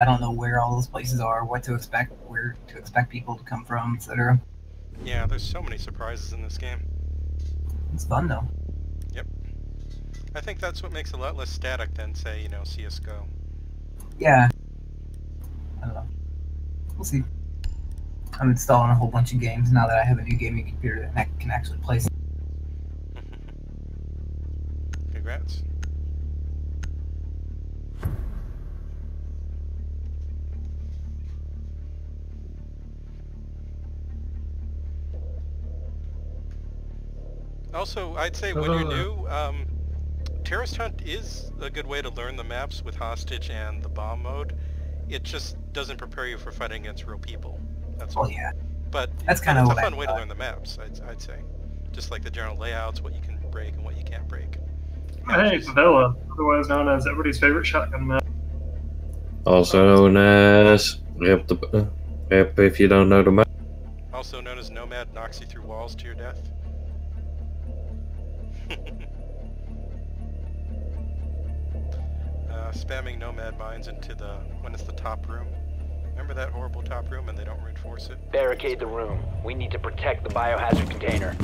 I don't know where all those places are, what to expect, where to expect people to come from, etc. Yeah, there's so many surprises in this game. It's fun though. Yep. I think that's what makes it a lot less static than, say, you know, CSGO. Yeah. I don't know. We'll see. I'm installing a whole bunch of games now that I have a new gaming computer that can actually play. Also, I'd say when you're new, um, Terrorist Hunt is a good way to learn the maps with Hostage and the bomb mode. It just doesn't prepare you for fighting against real people. That's all. Oh yeah. But That's kinda it's what a I fun way to learn the maps, I'd, I'd say. Just like the general layouts, what you can break and what you can't break. Hey, Villa, otherwise known as everybody's favorite shotgun map. Also known as Rip the uh, Rip if you don't know the map. Also known as Nomad knocks you through walls to your death. uh, spamming Nomad mines into the when it's the top room. Remember that horrible top room and they don't reinforce it? Barricade the room. We need to protect the biohazard container.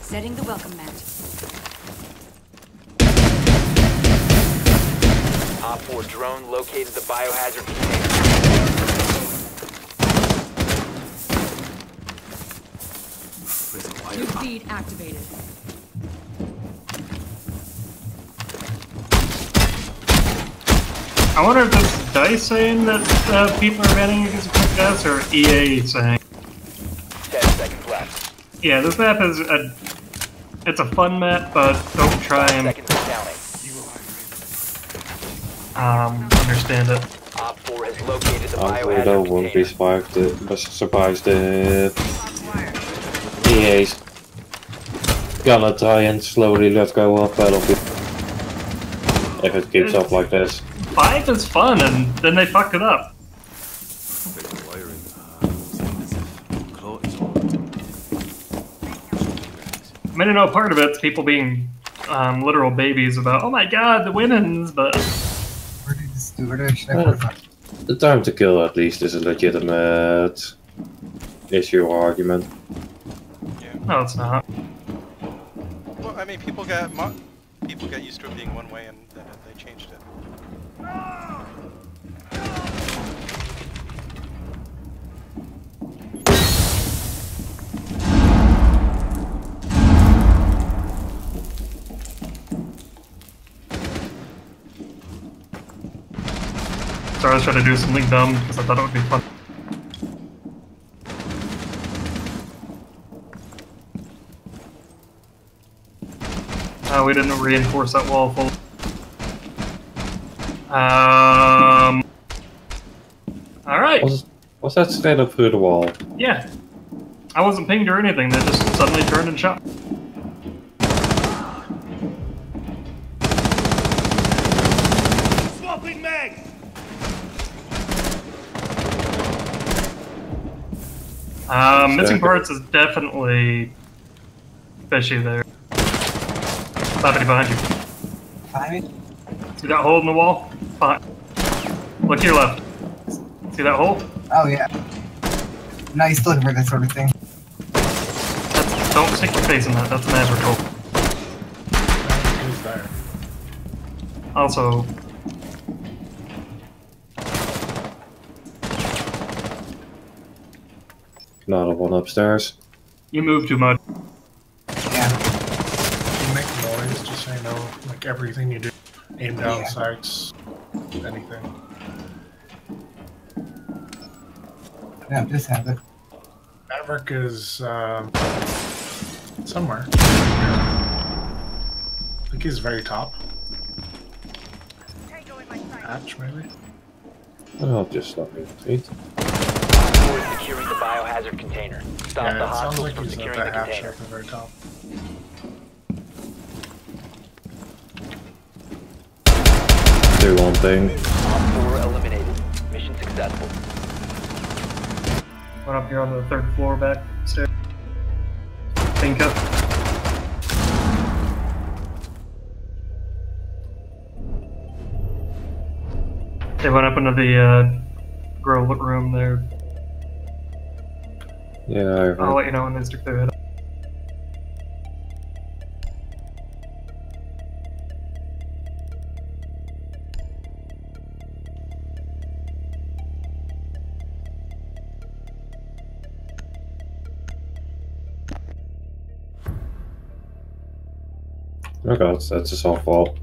Setting the welcome mat. Op 4 drone located the biohazard container. New feed activated. I wonder if this DICE saying that uh, people are banning against quick deaths or EA saying. 10 seconds left. Yeah, this map is a. It's a fun map, but don't try and Seconds and um, understand it. Op 4 has located the Antwoorden biohazard won't be container. surprised, uh, surprised if EA's gonna die and slowly let go of Battlefield. If it keeps up like this. Five is fun, and then they fuck it up. I mean, I know part of it's people being um, literal babies about, oh my god, the winnings, but Where did this, where did I, Well, put it from? The time to kill at least is a legitimate issue or argument. no, it's not. I mean, people got people got used to it being one way and then they changed it. Sorry, I was trying to do something dumb because I thought it would be fun. We didn't reinforce that wall full. Um. Alright, What's, was that straight up through the wall? yeah. I wasn't pinged or anything, they just suddenly turned and shot. Swapping mag! Um, missing parts is definitely fishy there. Somebody behind you. Five? See that hole in the wall? Behind. Look to your left. See that hole? Oh yeah. No, he's still looking for that sort of thing. That's, don't stick your face in that. That's an average hole. Also, Not a one upstairs. you move too much. Yeah. You make noise, just so you know, like everything you do. Aim down Yeah. sights, anything. Yeah, just have it. Maverick is um, somewhere. I think he's very top. Hatch, maybe? I'll just stop me retreat. Op 4 securing the biohazard container. Stop yeah, the it hostiles like from securing the the hatch container. at the very top. do one thing. Eliminated. Mission successful. One up here on the third floor back stairs. Think up. They went up into the uh, grill room there. Yeah, I'll let you know when they stick their head up. Oh god, that's a fault.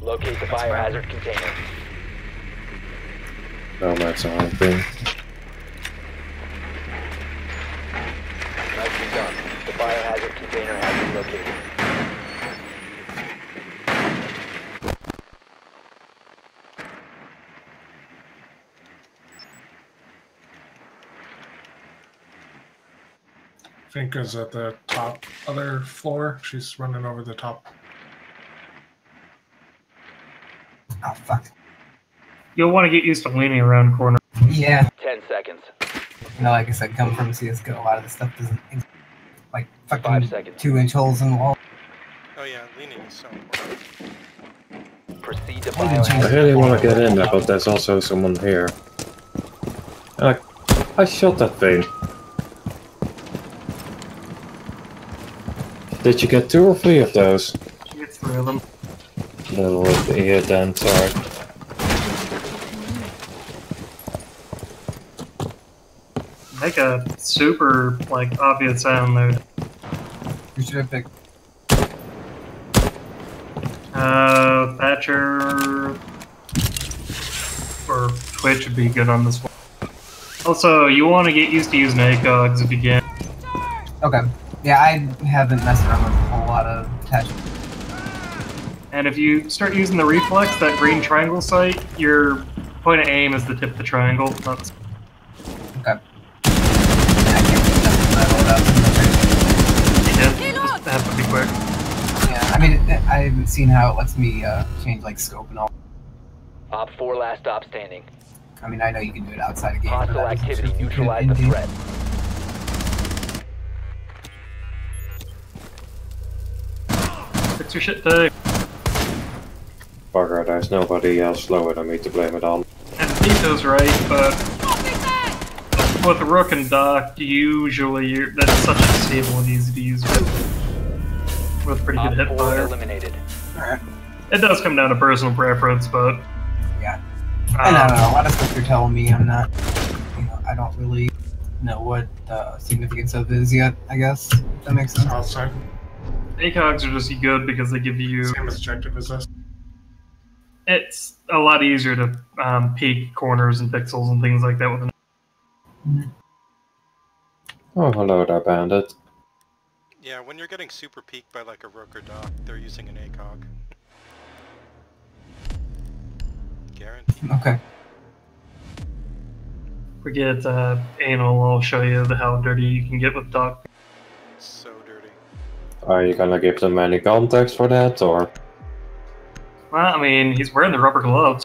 Locate the biohazard container. No, that's the wrong thing. Nicely done. The biohazard container has been located. Finka's at the top other floor. She's running over the top. Oh fuck. You'll want to get used to leaning around corner. Yeah. Ten seconds. You know, like I said, come from CS:GO, a lot of the stuff doesn't ex- like Five fucking seconds. two inch holes in the wall. Oh yeah, leaning is so important. Proceed to I didn't change I biohazard. really want to get in there, but there's also someone here. Uh, I shot that thing. Did you get two or three of those? You get three of them. Little idiot then, sorry. Make a super like obvious sound there. You should have picked. Uh, Thatcher or Twitch would be good on this one. Also, you want to get used to using ACOGs if you can. Okay. Yeah, I haven't messed around with a whole lot of attachments. And if you start using the reflex, that green triangle sight, your point of aim is the tip of the triangle. That's Okay. I can't that load up. you just have to be quick. Yeah, I mean, it, I haven't seen how it lets me uh, change like scope and all. Op 4 last stop standing. I mean, I know you can do it outside of game. Hostile activity. sure if you could Neutralize the in-game. threat. Fix your shit today. Bugger, there's nobody else slower than me to blame it on. And Tito's right, but with Rook and Doc, usually you're, that's such a stable and easy to use weapon with pretty Op good hip 4 fire. eliminated. Alright. It does come down to personal preference, but Yeah. And I don't know. A lot of stuff you're telling me, I'm not. You know, I don't really know what the significance of is yet. I guess if that makes sense. Outside. ACOGs are just good because they give you. Same objective as us. It's a lot easier to um, peek corners and pixels and things like that with an. Oh, hello there, bandit. Yeah, when you're getting super peaked by like a rook or Doc, they're using an ACOG. Guaranteed. Okay. We get uh, anal. I'll show you the, how dirty you can get with Doc. So dirty. Are you gonna give them any context for that, or? Well, I mean, he's wearing the rubber gloves.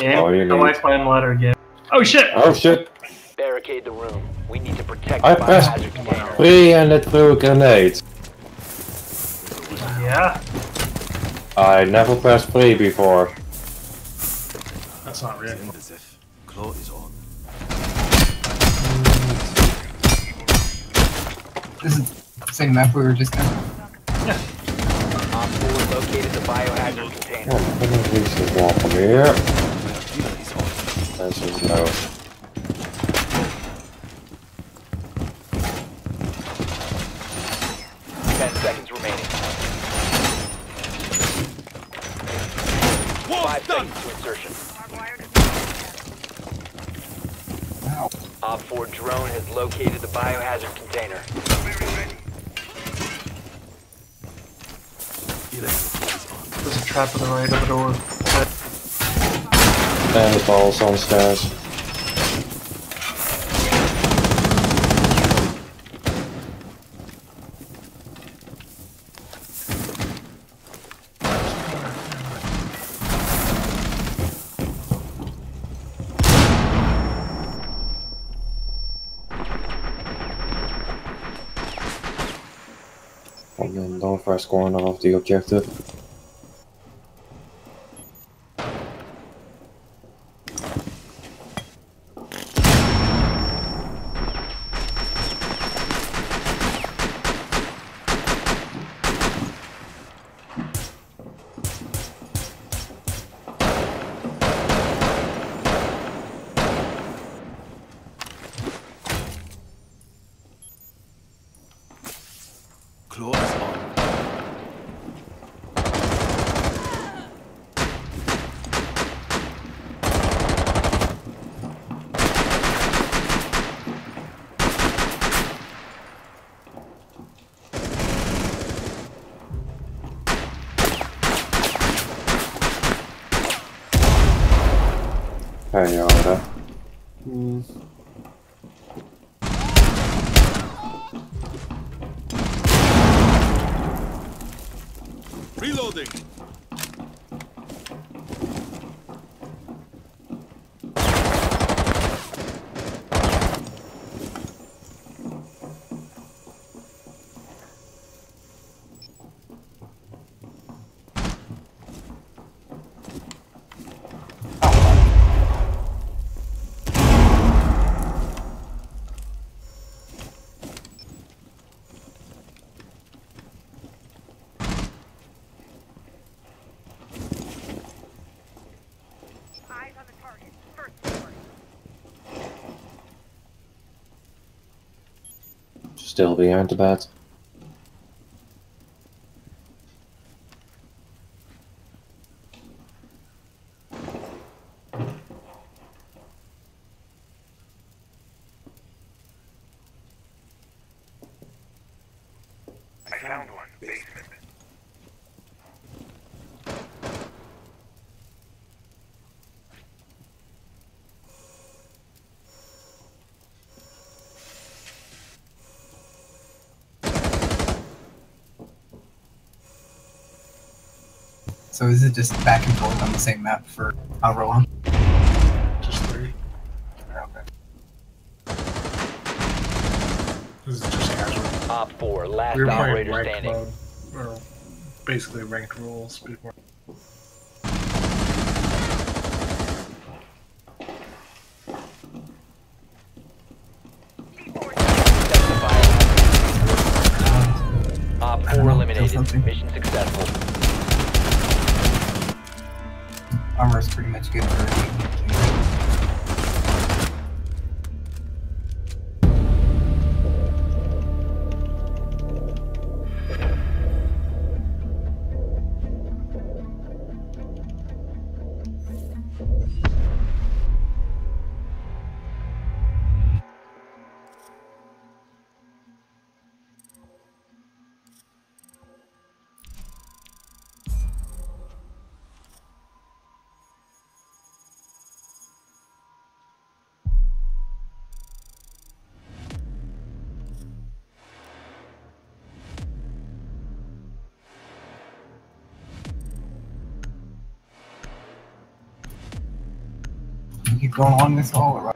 Yeah, Oh, you I need- might climb ladder again. Oh shit! Oh shit! Barricade the room. We need to protect I the pressed biohazard container. three and it threw a grenade. Yeah, I never pressed three before. That's not real. as if Claw is on. This is the same map we were just in. Op 4 located the biohazard container. Oh, I'm gonna use the wall from here. Dealer is on. This is no. Ten seconds remaining. Five seconds to insertion. Wow. Op 4 drone has located the biohazard container. Dealer is on. there's a trap to the right of the door. And the ball's on stairs. Northwest corner of the objective. Claw is on. Hey, Still behind the bed. I found one. Basement. So is it just back and forth on the same map for however long? Just three. Okay. This is just casual. Op 4, last We were playing operator ranked standing. mode, or basically ranked rules before. Going along this hall, or what? Yeah.